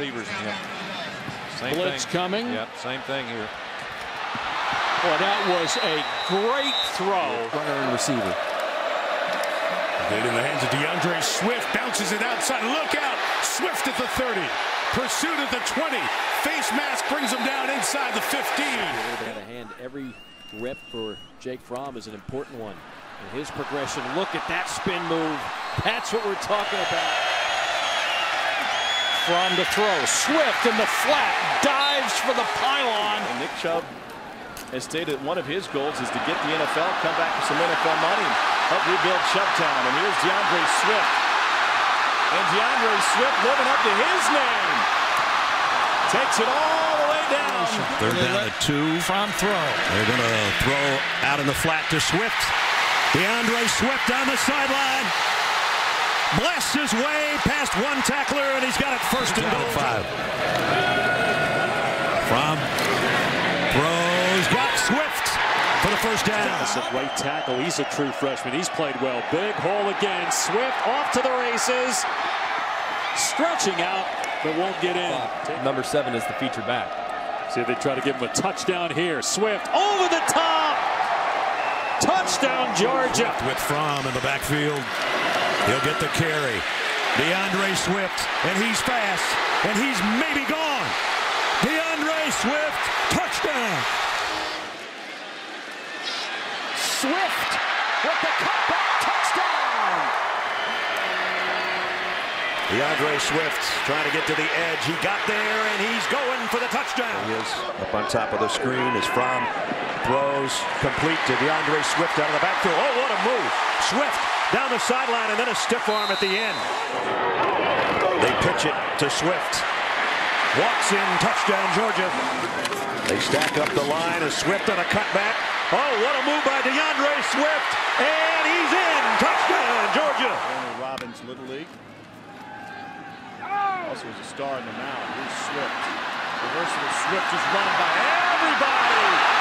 receivers. Yep. Same Blitz thing. coming. Yep, same thing here. Boy, that was a great throw. Runner and receiver. Good in the hands of D'Andre Swift. Bounces it outside. Look out. Swift at the 30. Pursuit at the 20. Face mask brings him down inside the 15. A little bit hand. Every rep for Jake Fromm is an important one. And his progression, look at that spin move. That's what we're talking about. Fromm to throw. Swift in the flat. Dives for the pylon. And Nick Chubb has stated one of his goals is to get the NFL, come back with some NFL money, help rebuild Chubbtown. And here's D'Andre Swift. And D'Andre Swift living up to his name. Takes it all the way down. They're down at two. Fromm throw. They're going to throw out in the flat to Swift. D'Andre Swift on the sideline. Blasts his way past one tackler, and he's got it first and goal. Five. Fromm throws, got Swift for the first down. That's a right tackle. He's a true freshman. He's played well. Big hole again. Swift off to the races. Stretching out, but won't get in. Number seven is the feature back. See if they try to give him a touchdown here. Swift over the top. Touchdown, Georgia. With Fromm in the backfield. He'll get the carry. D'Andre Swift, and he's fast, and he's maybe gone. D'Andre Swift, touchdown. Swift with the cutback touchdown. D'Andre Swift trying to get to the edge. He got there, and he's going for the touchdown. He is up on top of the screen is Fromm throws complete to D'Andre Swift out of the backfield. Oh, what a move. Swift down the sideline, and then a stiff arm at the end. They pitch it to Swift. Walks in, touchdown, Georgia. They stack up the line as Swift on a cutback. Oh, what a move by D'Andre Swift. And he's in. Touchdown, Georgia. Robbins, Little League. Also was a star in the mound. Here's Swift. Reversal Swift just running by everybody.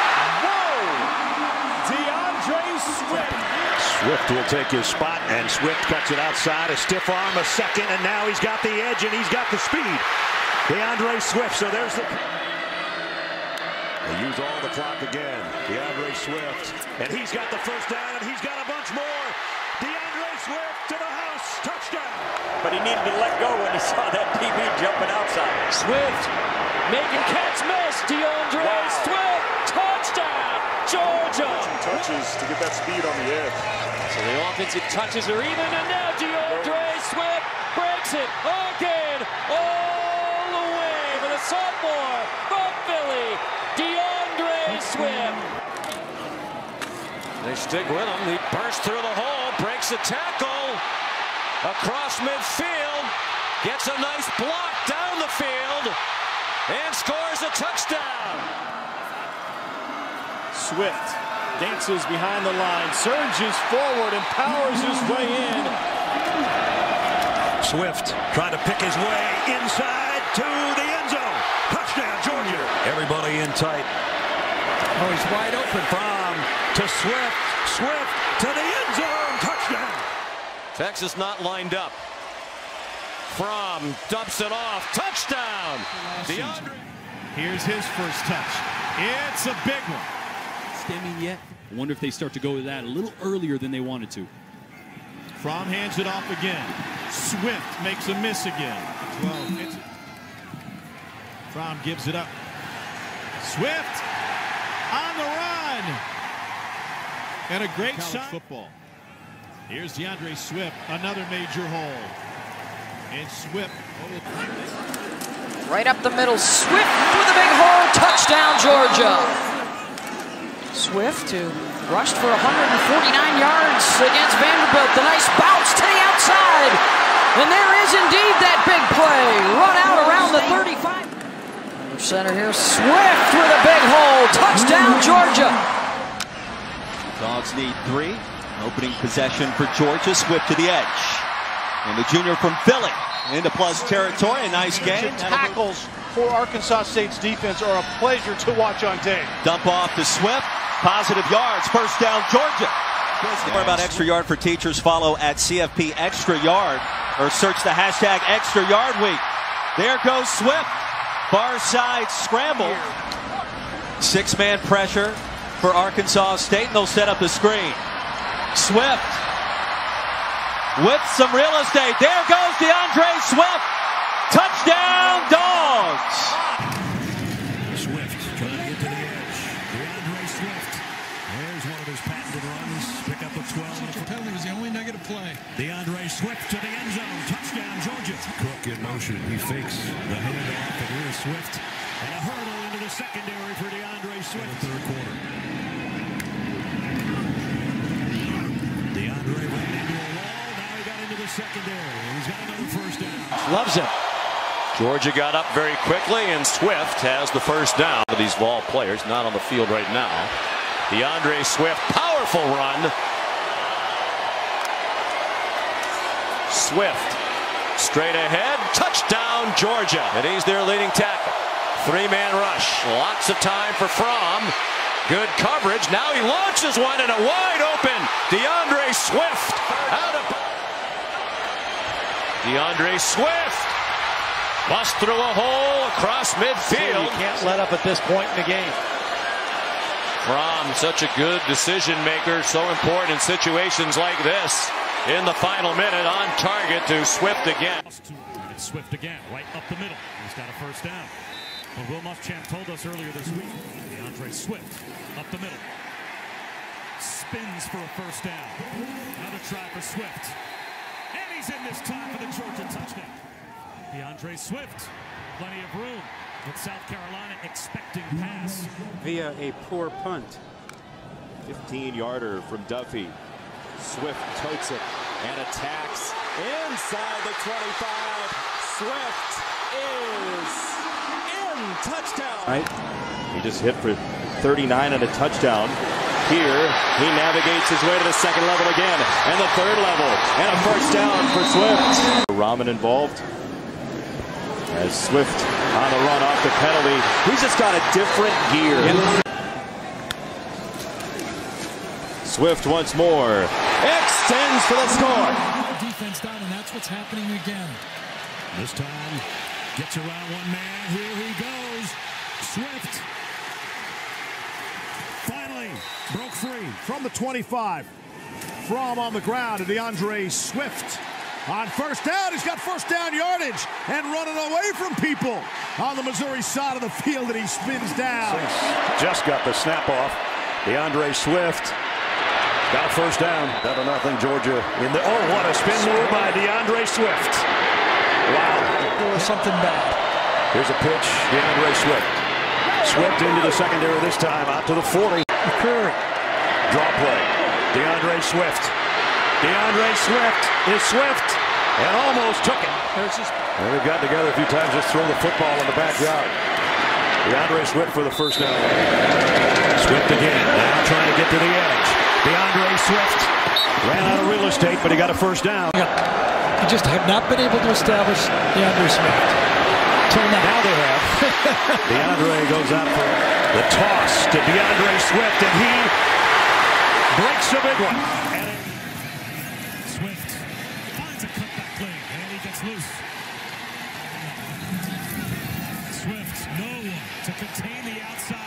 Whoa! D'Andre Swift. Swift will take his spot, and Swift cuts it outside. A stiff arm, a second, and now he's got the edge and he's got the speed. D'Andre Swift, so there's the... They use all the clock again. D'Andre Swift, and he's got the first down, and he's got a bunch more. D'Andre Swift to the house, touchdown. But he needed to let go when he saw that DB jumping outside. Swift making cats miss. D'Andre Wow. Swift touchdown, Georgia. Touches to get that speed on the edge. So the offensive touches are even, and now D'Andre Swift breaks it again, all the way for the sophomore from Philly, D'Andre Swift. They stick with him. He bursts through the hole, breaks the tackle across midfield, gets a nice block down the field, and scores a touchdown. Swift dances behind the line, surges forward, and powers his way in. Swift trying to pick his way inside to the end zone. Touchdown, Georgia. Everybody in tight. Oh, he's wide open. Fromm to Swift. Swift to the end zone. Touchdown. Texas not lined up. Fromm dumps it off. Touchdown. D'Andre. Here's his first touch. It's a big one. Stemming yet. I wonder if they start to go to that a little earlier than they wanted to. Fromm hands it off again. Swift makes a miss again. 12 hits it. Fromm gives it up. Swift on the run. And a great shot. Football. Here's D'Andre Swift, another major hole. And Swift. Oh, right up the middle, Swift with a big hole, touchdown Georgia. Swift who rushed for 149 yards against Vanderbilt. The nice bounce to the outside. And there is indeed that big play. Run out around the 35. Center here, Swift with a big hole. Touchdown Georgia. Dogs need three. Opening possession for Georgia. Swift to the edge. And the junior from Philly into plus territory. A nice game. Tackles for Arkansas State's defense are a pleasure to watch on tape. Dump off to Swift. Positive yards. First down, Georgia. More about extra yard for teachers. Follow at CFP Extra Yard or search the hashtag Extra Yard Week. There goes Swift. Far side scramble. Six man pressure for Arkansas State, and they'll set up the screen. Swift with some real estate. There goes D'Andre Swift. Touchdown, dogs. Swift trying to get to the edge. D'Andre Swift. There's one of runs. Pick up a 12. And a penalty was the only negative play. D'Andre Swift to the end zone. Touchdown, Georgia. Cook in motion. He fakes the handoff. And here's Swift. And a hurdle into the secondary for D'Andre Swift. In the third quarter. D'Andre ran into a wall. Now he got into the secondary. And he's got another first down. Loves him. Georgia got up very quickly, and Swift has the first down. These ball players not on the field right now. D'Andre Swift, powerful run. Swift, straight ahead, touchdown Georgia. And he's their leading tackle. Three-man rush, lots of time for Fromm. Good coverage. Now he launches one and a wide open D'Andre Swift out of D'Andre Swift bust through a hole across midfield. You can't let up at this point in the game. Fromm, such a good decision maker, so important in situations like this. In the final minute, on target to Swift again. It's Swift again, right up the middle. He's got a first down. But Will Muschamp told us earlier this week, D'Andre Swift up the middle. Spins for a first down. Another try for Swift. And he's in this time for the Georgia touchdown. D'Andre Swift, plenty of room. With South Carolina expecting pass. Via a poor punt. 15-yarder from Duffy. Swift totes it and attacks inside the 25. Swift is in touchdown. Right. He just hit for 39 and a touchdown. Here, he navigates his way to the second level again, and the third level, and a first down for Swift. Rahman involved. As Swift on the run off the penalty, he's just got a different gear. Swift once more extends for the score. Defense down, and that's what's happening again. This time, gets around one man. Here he goes. Swift. Finally, broke free from the 25. Fromm on the ground to D'Andre Swift. On first down, he's got first down yardage and running away from people on the Missouri side of the field that he spins down. Just got the snap off. D'Andre Swift got first down. 7 nothing Georgia in the. Oh, what a spin move by D'Andre Swift. Wow. There was something bad. Here's a pitch. D'Andre Swift. Swift into the secondary this time, out to the 40. Curry. Draw play. D'Andre Swift. D'Andre Swift is Swift and almost took it. And they've gotten together a few times, just throw the football in the backyard. D'Andre Swift for the first down. Swift again, now trying to get to the edge. D'Andre Swift ran out of real estate, but he got a first down. You just have not been able to establish D'Andre Swift. Till now. Now they have. D'Andre goes out for the toss to D'Andre Swift, and he breaks a big one. Swift finds a cutback lane, and he gets loose. Swift, no one to contain the outside.